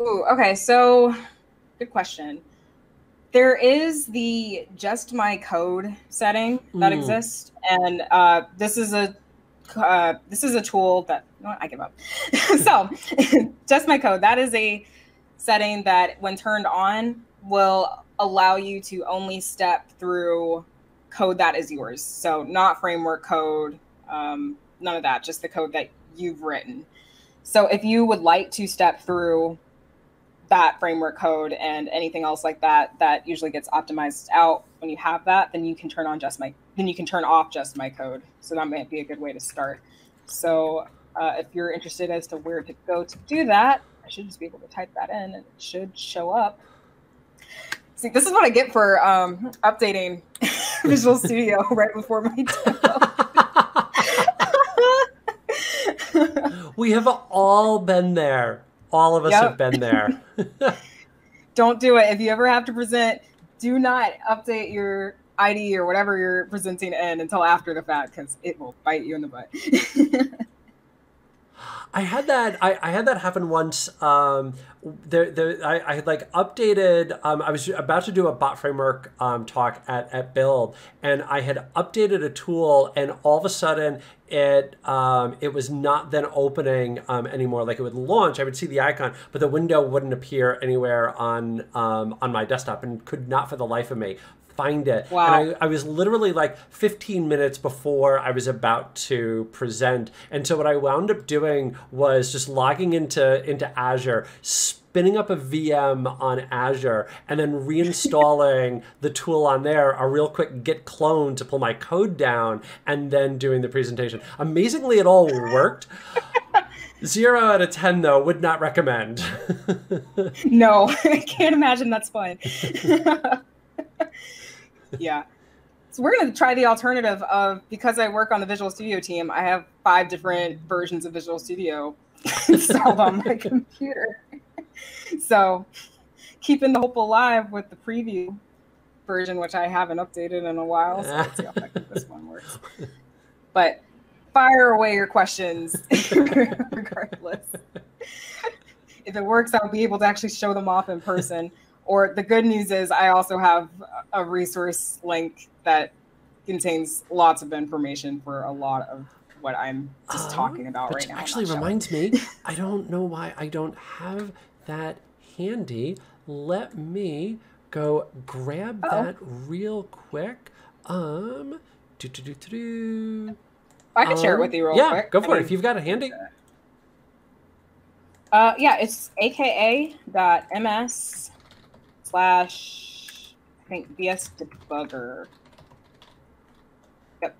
Ooh, okay. So, good question. There is the just my code setting that mm. exists, and uh, this is a uh, this is a tool that you know I give up. so, just my code. That is a setting that, when turned on, will allow you to only step through code that is yours. So, not framework code, um, none of that. Just the code that you've written. So, if you would like to step through that framework code and anything else like that that usually gets optimized out when you have that then you can turn on just my then you can turn off just my code so that might be a good way to start so uh, if you're interested as to where to go to do that i should just be able to type that in and it should show up see this is what i get for um, updating Visual Studio right before my demo. we have all been there. All of us yep. have been there. Don't do it. If you ever have to present, do not update your IDE or whatever you're presenting in until after the fact because it will bite you in the butt. I had that. I, I had that happen once. Um, there, there. I, I had like updated. Um, I was about to do a bot framework um, talk at at Build, and I had updated a tool, and all of a sudden it um, it was not then opening um, anymore. Like it would launch, I would see the icon, but the window wouldn't appear anywhere on um, on my desktop, and could not for the life of me find it. Wow. And I, I was literally like 15 minutes before I was about to present. And so what I wound up doing was just logging into, into Azure, spinning up a VM on Azure, and then reinstalling the tool on there, a real quick git clone to pull my code down, and then doing the presentation. Amazingly, it all worked. Zero out of 10, though, would not recommend. no, I can't imagine that's fun yeah. So we're going to try the alternative of because I work on the Visual Studio team, I have five different versions of Visual Studio installed on my computer. so keeping the hope alive with the preview version, which I haven't updated in a while. So let's see how effective this one works. But fire away your questions regardless. If it works, I'll be able to actually show them off in person or the good news is I also have a resource link that contains lots of information for a lot of what I'm just um, talking about right now. Actually, reminds me, I don't know why I don't have that handy. Let me go grab Uh-oh. that real quick. Um, do do do do. I can um, share it with you real yeah, quick. Yeah, go for I it mean, if you've got it handy. Uh, yeah, it's aka.ms slash I think VS debugger. Yep.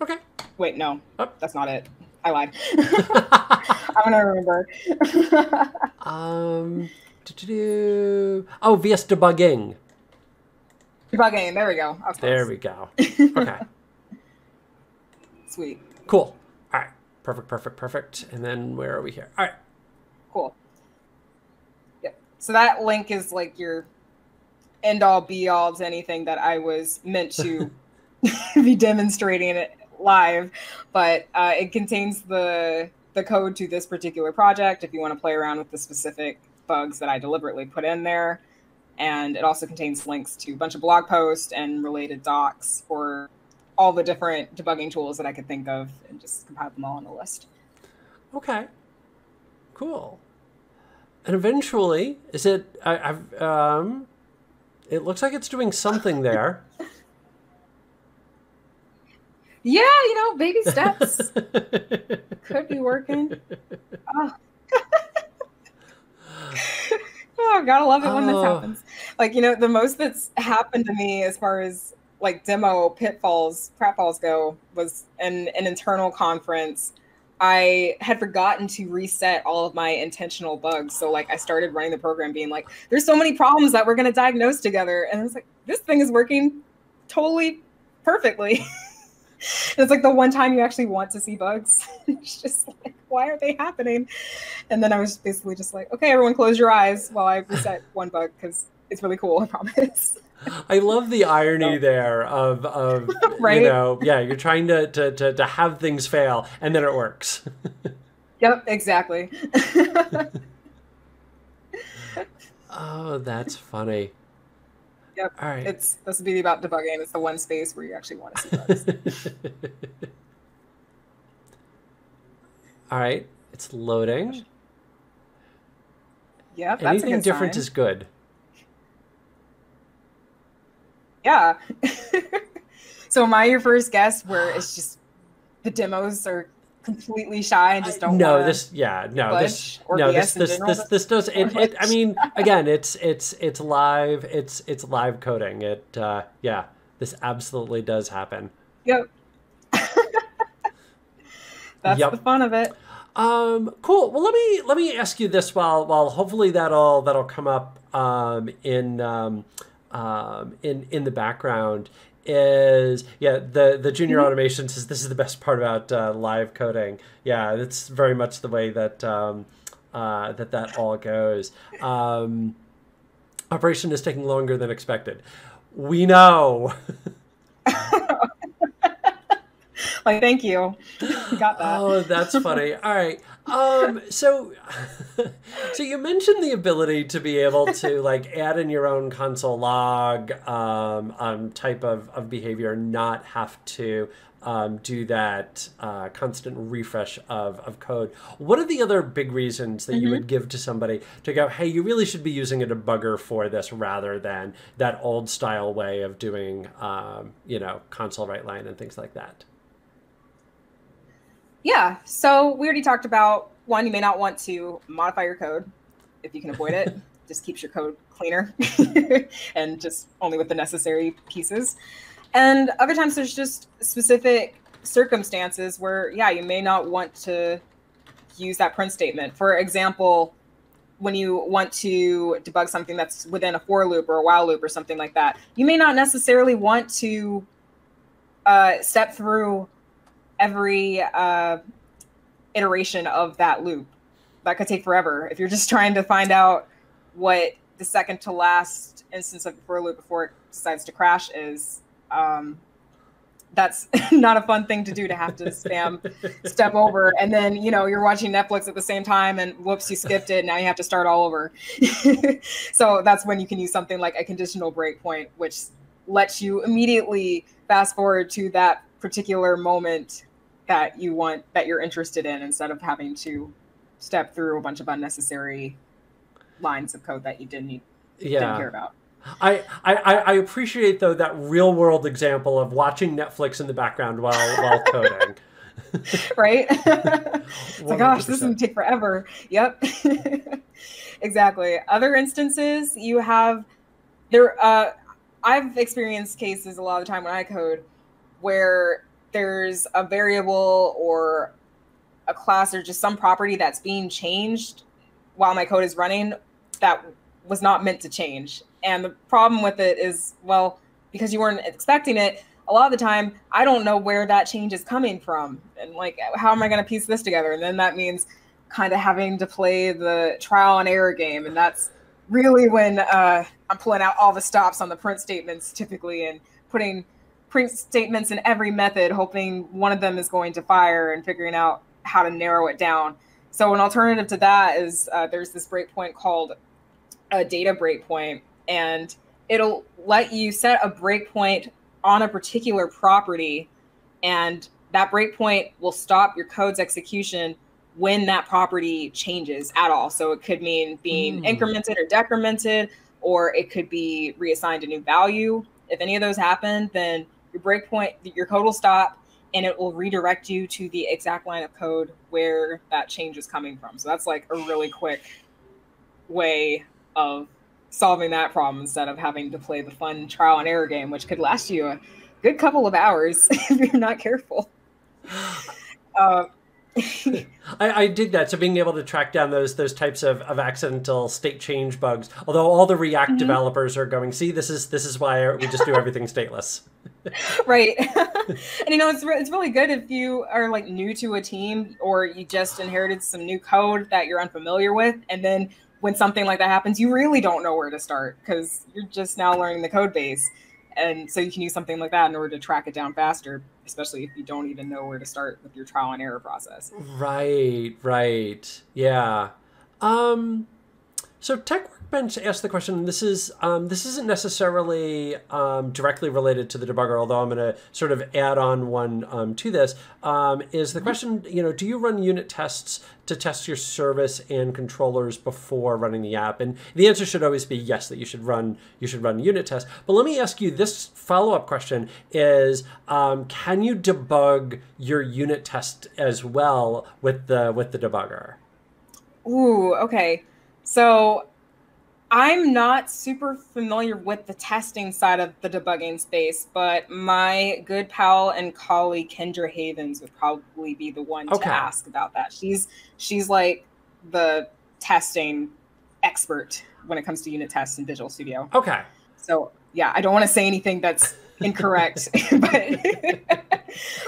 Okay. Wait, no, oh. that's not it. I lied. I'm gonna remember. um. Oh, VS debugging. Debugging. There we go. There we go. Okay. Sweet. Cool. All right. Perfect. Perfect. Perfect. And then where are we here? All right. Cool. Yep. So that link is like your end all be all to anything that I was meant to be demonstrating it live, but uh, it contains the the code to this particular project if you want to play around with the specific bugs that I deliberately put in there. And it also contains links to a bunch of blog posts and related docs for all the different debugging tools that I could think of and just compile them all on a list. Okay. Cool. And eventually, is it? I, have um, it looks like it's doing something there. yeah, you know, baby steps. Could be working. Oh. oh, gotta love it when oh. this happens. Like, you know, the most that's happened to me as far as like demo pitfalls, pratfalls go was an, an internal conference I had forgotten to reset all of my intentional bugs. So like I started running the program being like, there's so many problems that we're gonna diagnose together. And it's like, this thing is working totally perfectly. it's like the one time you actually want to see bugs. it's just like, why are they happening? And then I was basically just like, okay, everyone close your eyes while I reset one bug because it's really cool, I promise. I love the irony there of, of right? you know, yeah, you're trying to, to, to, to have things fail and then it works. yep, exactly. oh, that's funny. Yep. All right. It's that's would be about debugging. It's the one space where you actually want to see bugs. All right. It's loading. Yep. Anything different sign. is good yeah. so am I your first guest where it's just the demos are completely shy and just don't no this yeah no this no this this, this this does it, it i mean again it's it's it's live it's it's live coding. It uh yeah this absolutely does happen. Yep. That's yep. the fun of it. Um cool. Well let me let me ask you this while while hopefully that'll that'll come up um in um um, in in the background is yeah the the junior Mm-hmm. automation says this is the best part about uh, live coding yeah that's very much the way that um, uh, that that all goes um, operation is taking longer than expected we know Like, thank you. You got that. oh that's funny all right um so so you mentioned the ability to be able to like add in your own console log um, um type of, of behavior and not have to um, do that uh, constant refresh of, of code. What are the other big reasons that you would give to somebody to go, hey, you really should be using a debugger for this rather than that old style way of doing, um, you know, console write line and things like that? Yeah. So we already talked about one, you may not want to modify your code if you can avoid it. just keeps your code cleaner and just only with the necessary pieces. And other times there's just specific circumstances where, yeah, you may not want to use that print statement. For example, when you want to debug something that's within a for loop or a while loop or something like that, you may not necessarily want to uh, step through every uh, iteration of that loop. That could take forever. If you're just trying to find out what the second to last instance of the for loop before it decides to crash is, um, that's not a fun thing to do to have to spam step over and then you know you're watching netflix at the same time and whoops you skipped it now you have to start all over so that's when you can use something like a conditional breakpoint which lets you immediately fast forward to that particular moment that you want that you're interested in instead of having to step through a bunch of unnecessary lines of code that you didn't need, Yeah. didn't care about I, I, I appreciate though that real world example of watching Netflix in the background while while coding. right? it's like, gosh, this is gonna take forever. Yep. exactly. Other instances, you have there. Uh, I've experienced cases a lot of the time when I code where there's a variable or a class or just some property that's being changed while my code is running that was not meant to change. And the problem with it is, well, because you weren't expecting it, a lot of the time I don't know where that change is coming from. And like, how am I going to piece this together? And then that means kind of having to play the trial and error game. And that's really when uh, I'm pulling out all the stops on the print statements typically and putting print statements in every method, hoping one of them is going to fire and figuring out how to narrow it down. So an alternative to that is uh, there's this breakpoint called a data breakpoint, and it'll let you set a breakpoint on a particular property, and that breakpoint will stop your code's execution when that property changes at all. So it could mean being Mm. incremented or decremented, or it could be reassigned a new value. If any of those happen, then your breakpoint, your code will stop and it will redirect you to the exact line of code where that change is coming from. So that's like a really quick way of solving that problem instead of having to play the fun trial and error game, which could last you a good couple of hours if you're not careful. Uh, I, I dig that. So being able to track down those those types of, of accidental state change bugs. Although all the React Mhm. developers are going, see, this is this is why we just do everything stateless. right and you know it's, re- it's really good if you are like new to a team or you just inherited some new code that you're unfamiliar with and then when something like that happens you really don't know where to start because you're just now learning the code base and so you can use something like that in order to track it down faster especially if you don't even know where to start with your trial and error process Right, right. Yeah. Um so Tech Workbench asked the question, this is um, this isn't necessarily um, directly related to the debugger, although I'm going to sort of add on one um, to this. Um, is the question, you know, do you run unit tests to test your service and controllers before running the app? And the answer should always be yes, that you should run you should run unit tests. But let me ask you this follow up question: Is um, can you debug your unit test as well with the with the debugger? Ooh, okay. So I'm not super familiar with the testing side of the debugging space, but my good pal and colleague Kendra Havens would probably be the one Okay. to ask about that. She's she's like the testing expert when it comes to unit tests in Visual Studio. Okay. So yeah, I don't want to say anything that's incorrect. but,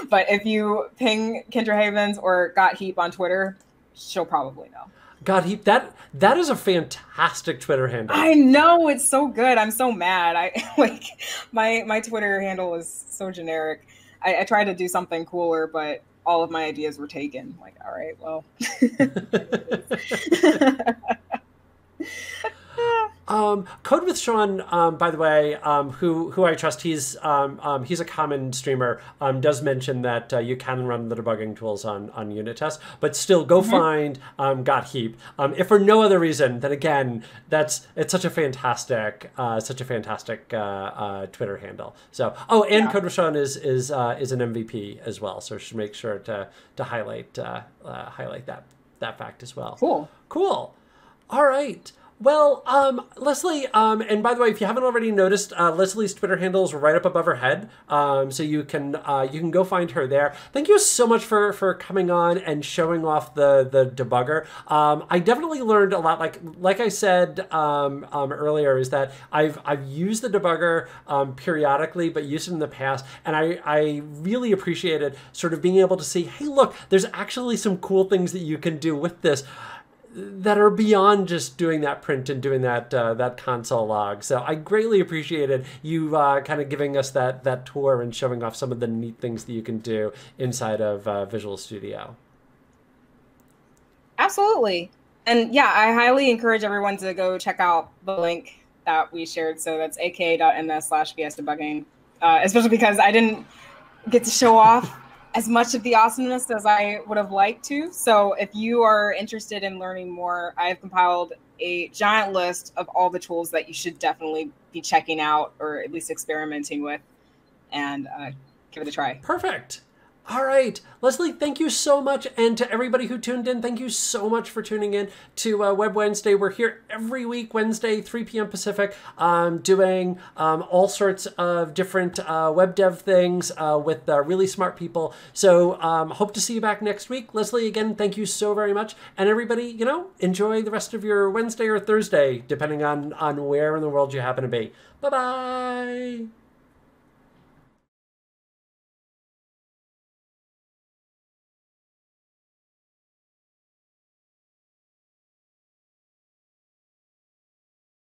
but if you ping Kendra Havens or Got Heap on Twitter, she'll probably know. God, he that that is a fantastic Twitter handle. I know it's so good. I'm so mad. I like my my Twitter handle is so generic. I, I tried to do something cooler, but all of my ideas were taken. Like, all right, well. Um, Code with Sean, um, by the way, um, who who I trust, he's um, um, he's a common streamer. Um, does mention that uh, you can run the debugging tools on on unit tests, but still go mm-hmm. find um, Got Heap. Um, if for no other reason, then again, that's it's such a fantastic uh, such a fantastic uh, uh, Twitter handle. So oh, and yeah. Code with Sean is is uh, is an MVP as well. So should make sure to to highlight uh, uh, highlight that that fact as well. Cool. Cool. All right. Well, um, Leslie, um, and by the way, if you haven't already noticed, uh, Leslie's Twitter handle is right up above her head, um, so you can uh, you can go find her there. Thank you so much for for coming on and showing off the the debugger. Um, I definitely learned a lot. Like like I said um, um, earlier, is that I've I've used the debugger periodically, but used it in the past, and I I really appreciated sort of being able to see, hey, look, there's actually some cool things that you can do with this that are beyond just doing that print and doing that uh, that console log. So I greatly appreciated you uh, kind of giving us that that tour and showing off some of the neat things that you can do inside of uh, Visual Studio. Absolutely, and yeah, I highly encourage everyone to go check out the link that we shared. So that's aka.ms slash vs debugging, uh, especially because I didn't get to show off as much of the awesomeness as I would have liked to. So if you are interested in learning more, I have compiled a giant list of all the tools that you should definitely be checking out or at least experimenting with and uh, give it a try. Perfect. All right, Leslie, thank you so much. And to everybody who tuned in, thank you so much for tuning in to uh, Web Wednesday. We're here every week, Wednesday, 3 p.m. Pacific, um, doing um, all sorts of different uh, web dev things uh, with uh, really smart people. So um, hope to see you back next week. Leslie, again, thank you so very much. And everybody, you know, enjoy the rest of your Wednesday or Thursday, depending on, on where in the world you happen to be. Bye bye.